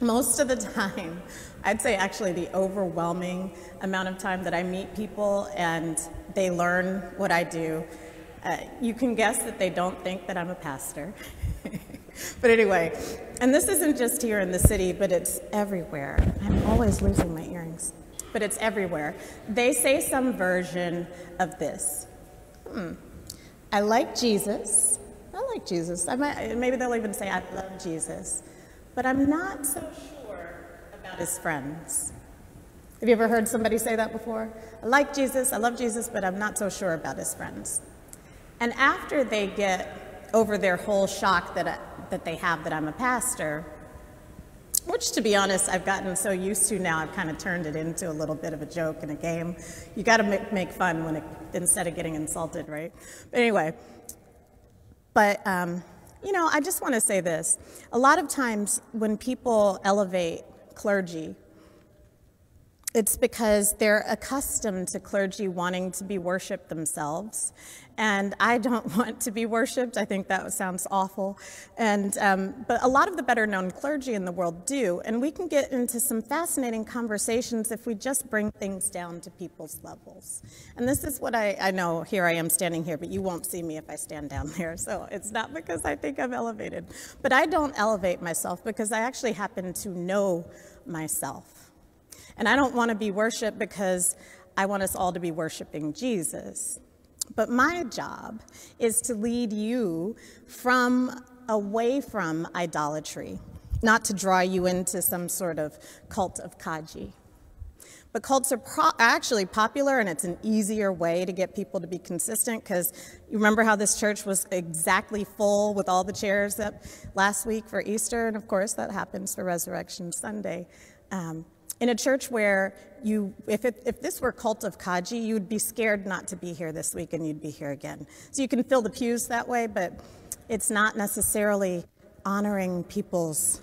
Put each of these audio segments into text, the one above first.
Most of the time, I'd say actually the overwhelming amount of time that I meet people and they learn what I do, uh, you can guess that they don't think that I'm a pastor. but anyway, and this isn't just here in the city, but it's everywhere. I'm always losing my earrings, but it's everywhere. They say some version of this. Hmm. I like Jesus. I like Jesus. I might, maybe they'll even say, I love Jesus but I'm not so sure about his friends. Have you ever heard somebody say that before? I like Jesus, I love Jesus, but I'm not so sure about his friends. And after they get over their whole shock that, I, that they have that I'm a pastor, which to be honest, I've gotten so used to now, I've kind of turned it into a little bit of a joke and a game. You got to make, make, fun when it, instead of getting insulted, right? But anyway, but um, you know, I just want to say this. A lot of times when people elevate clergy, it's because they're accustomed to clergy wanting to be worshiped themselves. And I don't want to be worshiped. I think that sounds awful. And, um, but a lot of the better known clergy in the world do. And we can get into some fascinating conversations if we just bring things down to people's levels. And this is what I, I know here I am standing here, but you won't see me if I stand down there. So it's not because I think I'm elevated. But I don't elevate myself because I actually happen to know myself. And I don't want to be worshiped because I want us all to be worshiping Jesus. But my job is to lead you from away from idolatry, not to draw you into some sort of cult of Kaji. But cults are pro- actually popular, and it's an easier way to get people to be consistent because you remember how this church was exactly full with all the chairs up last week for Easter, and of course that happens for Resurrection Sunday. Um, in a church where you, if, it, if this were cult of Kaji, you'd be scared not to be here this week and you'd be here again. So you can fill the pews that way, but it's not necessarily honoring people's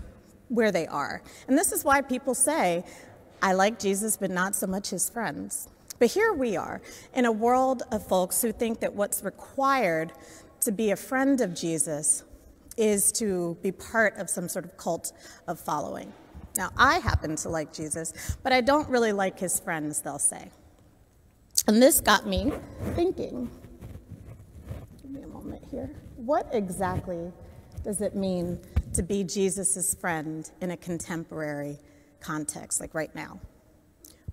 where they are. And this is why people say, I like Jesus, but not so much his friends. But here we are in a world of folks who think that what's required to be a friend of Jesus is to be part of some sort of cult of following. Now, I happen to like Jesus, but I don't really like his friends, they'll say. And this got me thinking. Give me a moment here. What exactly does it mean to be Jesus' friend in a contemporary context, like right now?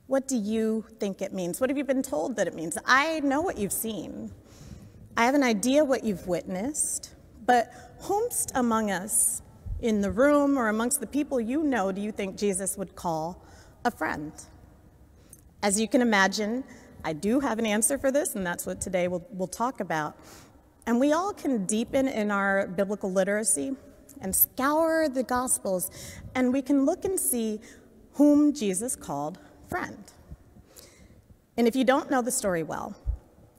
What do you think it means? What have you been told that it means? I know what you've seen. I have an idea what you've witnessed, but whomst among us in the room or amongst the people you know do you think Jesus would call a friend? As you can imagine, I do have an answer for this, and that's what today we'll, we'll talk about. And we all can deepen in our biblical literacy and scour the Gospels, and we can look and see whom Jesus called friend. And if you don't know the story well,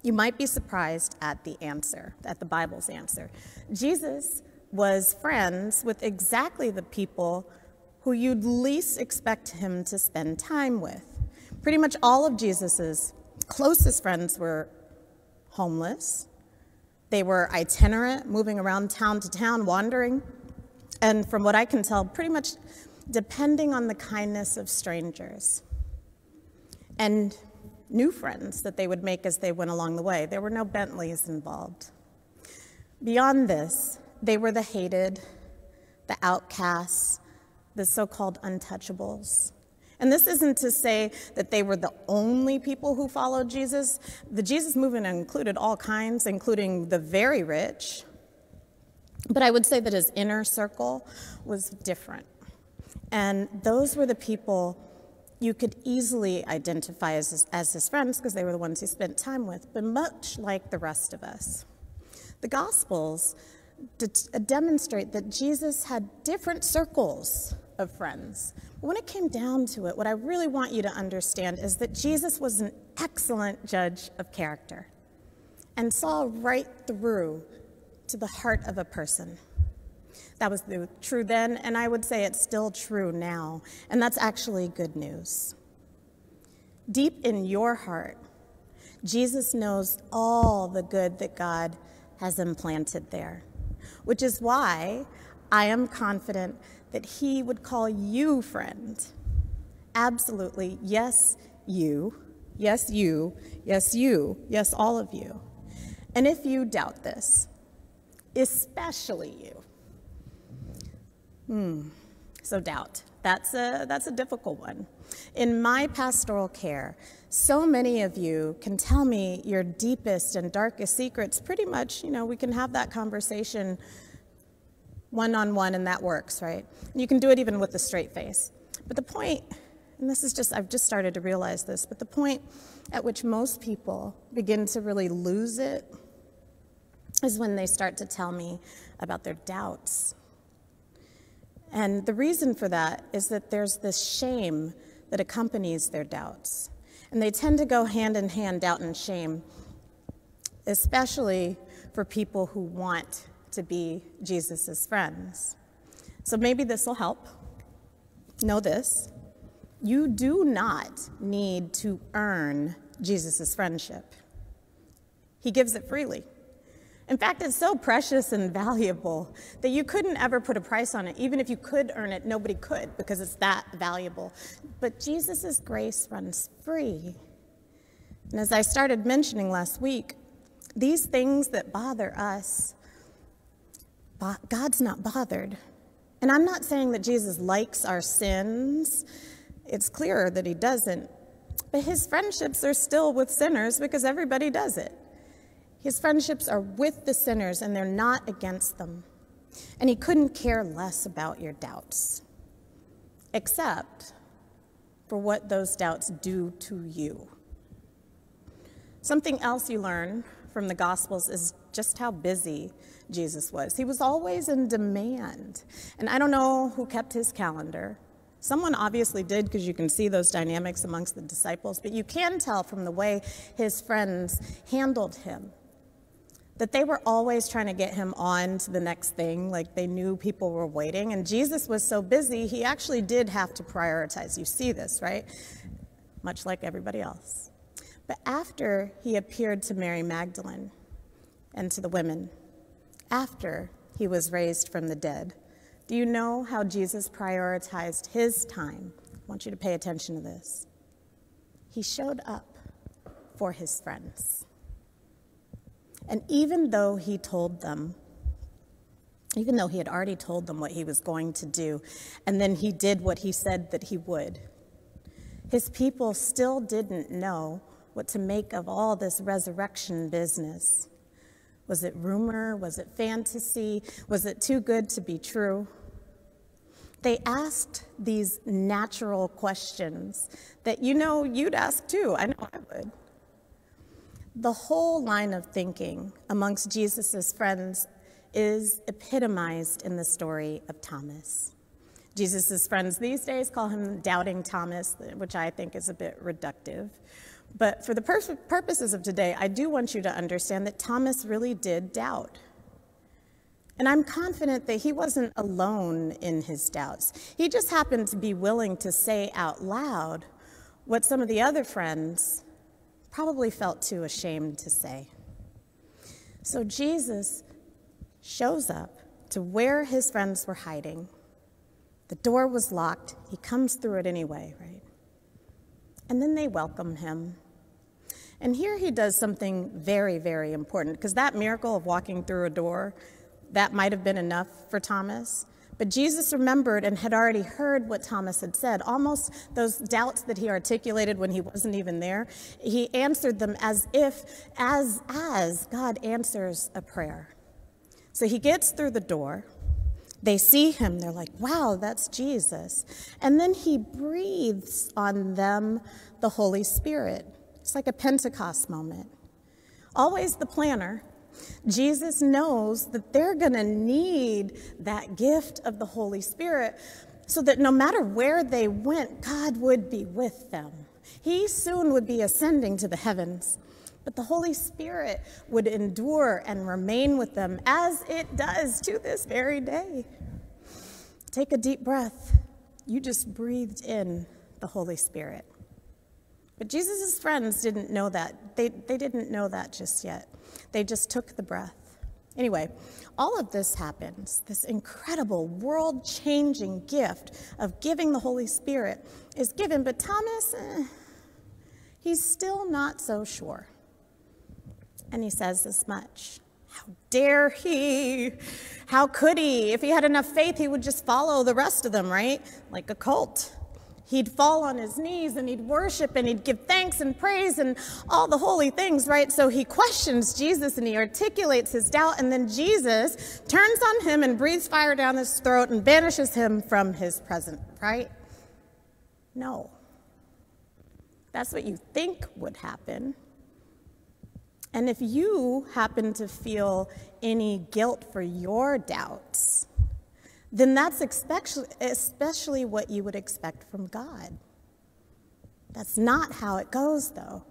you might be surprised at the answer, at the Bible's answer. Jesus was friends with exactly the people who you'd least expect him to spend time with. Pretty much all of Jesus's closest friends were homeless. They were itinerant, moving around town to town, wandering. And from what I can tell, pretty much depending on the kindness of strangers and new friends that they would make as they went along the way. There were no Bentleys involved. Beyond this, they were the hated, the outcasts, the so called untouchables. And this isn't to say that they were the only people who followed Jesus. The Jesus movement included all kinds, including the very rich. But I would say that his inner circle was different. And those were the people you could easily identify as his, as his friends because they were the ones he spent time with, but much like the rest of us. The Gospels Uh, demonstrate that Jesus had different circles of friends. When it came down to it, what I really want you to understand is that Jesus was an excellent judge of character and saw right through to the heart of a person. That was true then, and I would say it's still true now, and that's actually good news. Deep in your heart, Jesus knows all the good that God has implanted there which is why I am confident that he would call you friend. Absolutely, yes, you. Yes, you. Yes, you. Yes, all of you. And if you doubt this, especially you, hmm, so doubt. That's a, that's a difficult one. In my pastoral care, so many of you can tell me your deepest and darkest secrets. Pretty much, you know, we can have that conversation one on one, and that works, right? You can do it even with a straight face. But the point, and this is just, I've just started to realize this, but the point at which most people begin to really lose it is when they start to tell me about their doubts. And the reason for that is that there's this shame that accompanies their doubts. And they tend to go hand in hand, doubt and shame, especially for people who want to be Jesus' friends. So maybe this will help. Know this you do not need to earn Jesus' friendship, He gives it freely. In fact, it's so precious and valuable that you couldn't ever put a price on it. Even if you could earn it, nobody could because it's that valuable. But Jesus' grace runs free. And as I started mentioning last week, these things that bother us, God's not bothered. And I'm not saying that Jesus likes our sins. It's clear that he doesn't. But his friendships are still with sinners because everybody does it. His friendships are with the sinners and they're not against them. And he couldn't care less about your doubts, except for what those doubts do to you. Something else you learn from the Gospels is just how busy Jesus was. He was always in demand. And I don't know who kept his calendar. Someone obviously did because you can see those dynamics amongst the disciples, but you can tell from the way his friends handled him that they were always trying to get him on to the next thing, like they knew people were waiting. And Jesus was so busy, he actually did have to prioritize. You see this, right? Much like everybody else. But after he appeared to Mary Magdalene and to the women, after he was raised from the dead, do you know how Jesus prioritized his time? I want you to pay attention to this. He showed up for his friends. And even though he told them, even though he had already told them what he was going to do, and then he did what he said that he would, his people still didn't know what to make of all this resurrection business. Was it rumor? Was it fantasy? Was it too good to be true? They asked these natural questions that you know you'd ask too. I know I would. The whole line of thinking amongst Jesus' friends is epitomized in the story of Thomas. Jesus' friends these days call him Doubting Thomas, which I think is a bit reductive. But for the pur- purposes of today, I do want you to understand that Thomas really did doubt. And I'm confident that he wasn't alone in his doubts. He just happened to be willing to say out loud what some of the other friends probably felt too ashamed to say. So Jesus shows up to where his friends were hiding. The door was locked. He comes through it anyway, right? And then they welcome him. And here he does something very, very important because that miracle of walking through a door, that might have been enough for Thomas. But Jesus remembered and had already heard what Thomas had said, almost those doubts that he articulated when he wasn't even there. He answered them as if, as, as God answers a prayer. So he gets through the door. They see him, they're like, wow, that's Jesus. And then he breathes on them the Holy Spirit. It's like a Pentecost moment. Always the planner, Jesus knows that they're going to need that gift of the Holy Spirit so that no matter where they went, God would be with them. He soon would be ascending to the heavens, but the Holy Spirit would endure and remain with them as it does to this very day. Take a deep breath. You just breathed in the Holy Spirit. But Jesus' friends didn't know that. They, they didn't know that just yet. They just took the breath Anyway, all of this happens. This incredible world changing gift of giving the Holy Spirit is given, but Thomas, eh, he's still not so sure. And he says this much How dare he? How could he? If he had enough faith, he would just follow the rest of them, right? Like a cult he'd fall on his knees and he'd worship and he'd give thanks and praise and all the holy things, right? So he questions Jesus and he articulates his doubt, and then Jesus turns on him and breathes fire down his throat and banishes him from his presence, right? No. That's what you think would happen. And if you happen to feel any guilt for your doubts, then that's especially, what you would expect from God. That's not how it goes, though.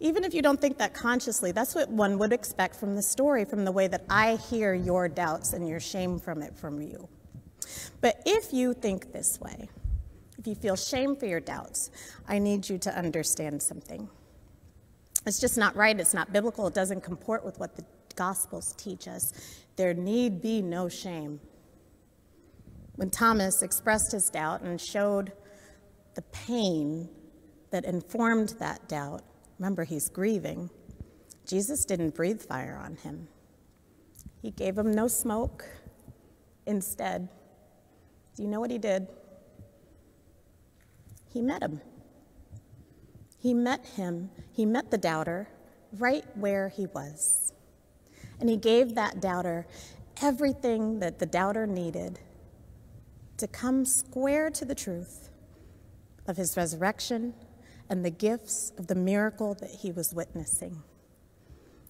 Even if you don't think that consciously, that's what one would expect from the story, from the way that I hear your doubts and your shame from it from you. But if you think this way, if you feel shame for your doubts, I need you to understand something. It's just not right, it's not biblical, it doesn't comport with what the Gospels teach us. There need be no shame when Thomas expressed his doubt and showed the pain that informed that doubt, remember he's grieving, Jesus didn't breathe fire on him. He gave him no smoke. Instead, do you know what he did? He met him. He met him, he met the doubter right where he was. And he gave that doubter everything that the doubter needed to come square to the truth of his resurrection and the gifts of the miracle that he was witnessing.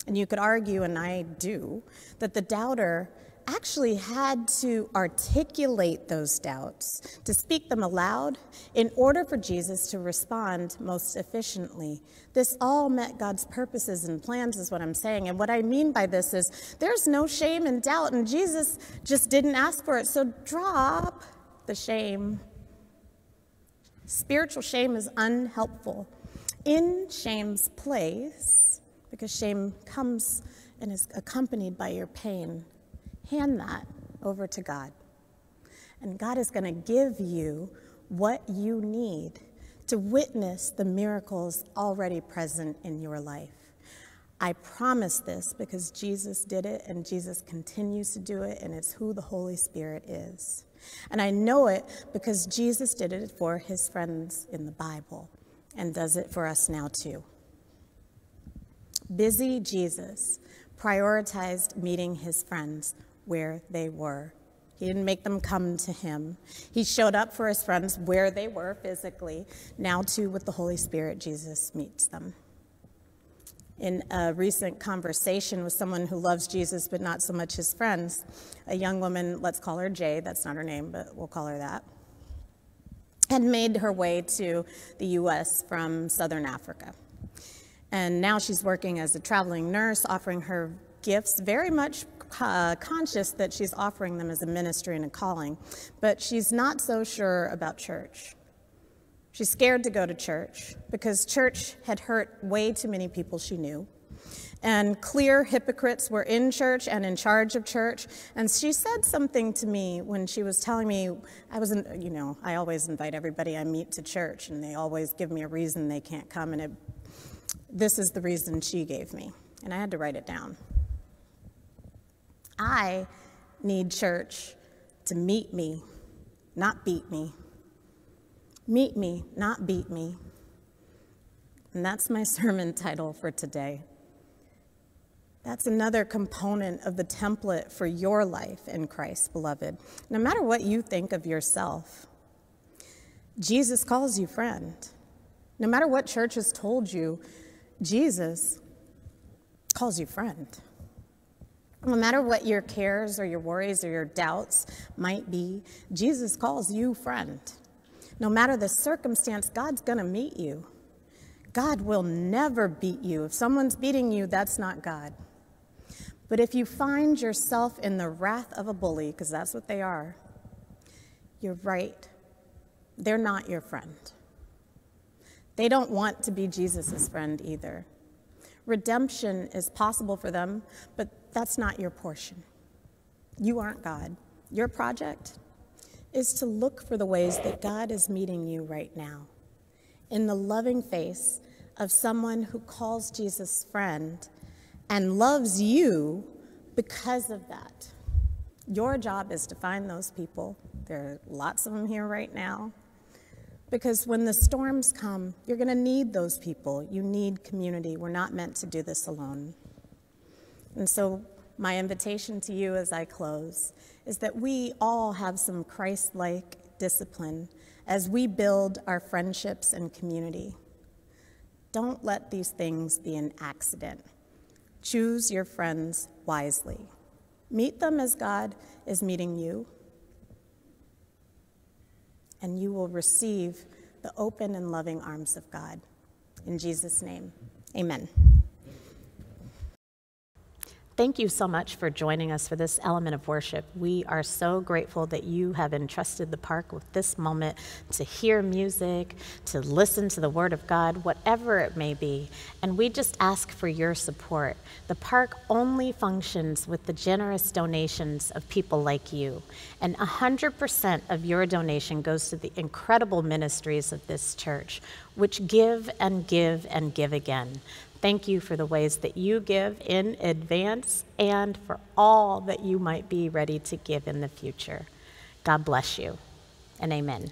And you could argue, and I do, that the doubter actually had to articulate those doubts, to speak them aloud, in order for Jesus to respond most efficiently. This all met God's purposes and plans, is what I'm saying. And what I mean by this is there's no shame and doubt, and Jesus just didn't ask for it. So drop the shame. Spiritual shame is unhelpful. In shame's place, because shame comes and is accompanied by your pain, hand that over to God. And God is going to give you what you need to witness the miracles already present in your life. I promise this because Jesus did it and Jesus continues to do it, and it's who the Holy Spirit is. And I know it because Jesus did it for his friends in the Bible and does it for us now too. Busy Jesus prioritized meeting his friends where they were. He didn't make them come to him. He showed up for his friends where they were physically. Now, too, with the Holy Spirit, Jesus meets them in a recent conversation with someone who loves Jesus but not so much his friends. A young woman, let's call her Jay, that's not her name, but we'll call her that, had made her way to the US from Southern Africa. And now she's working as a traveling nurse, offering her gifts, very much uh, conscious that she's offering them as a ministry and a calling, but she's not so sure about church. She's scared to go to church because church had hurt way too many people she knew. And clear hypocrites were in church and in charge of church. And she said something to me when she was telling me, I wasn't, you know, I always invite everybody I meet to church, and they always give me a reason they can't come. And it, this is the reason she gave me. And I had to write it down. I need church to meet me, not beat me. Meet me, not beat me. And that's my sermon title for today. That's another component of the template for your life in Christ, beloved. No matter what you think of yourself, Jesus calls you friend. No matter what church has told you, Jesus calls you friend. No matter what your cares or your worries or your doubts might be, Jesus calls you friend. No matter the circumstance, God's going to meet you. God will never beat you. If someone's beating you, that's not God. But if you find yourself in the wrath of a bully, because that's what they are, you're right. They're not your friend. They don't want to be Jesus' friend either. Redemption is possible for them, but that's not your portion. You aren't God. Your project is to look for the ways that God is meeting you right now in the loving face of someone who calls Jesus friend and loves you because of that. Your job is to find those people. There are lots of them here right now. Because when the storms come, you're going to need those people. You need community. We're not meant to do this alone. And so, my invitation to you as I close is that we all have some Christ like discipline as we build our friendships and community. Don't let these things be an accident. Choose your friends wisely. Meet them as God is meeting you, and you will receive the open and loving arms of God. In Jesus' name, amen. Thank you so much for joining us for this element of worship. We are so grateful that you have entrusted the park with this moment to hear music, to listen to the Word of God, whatever it may be. And we just ask for your support. The park only functions with the generous donations of people like you. And 100% of your donation goes to the incredible ministries of this church, which give and give and give again. Thank you for the ways that you give in advance and for all that you might be ready to give in the future. God bless you, and amen.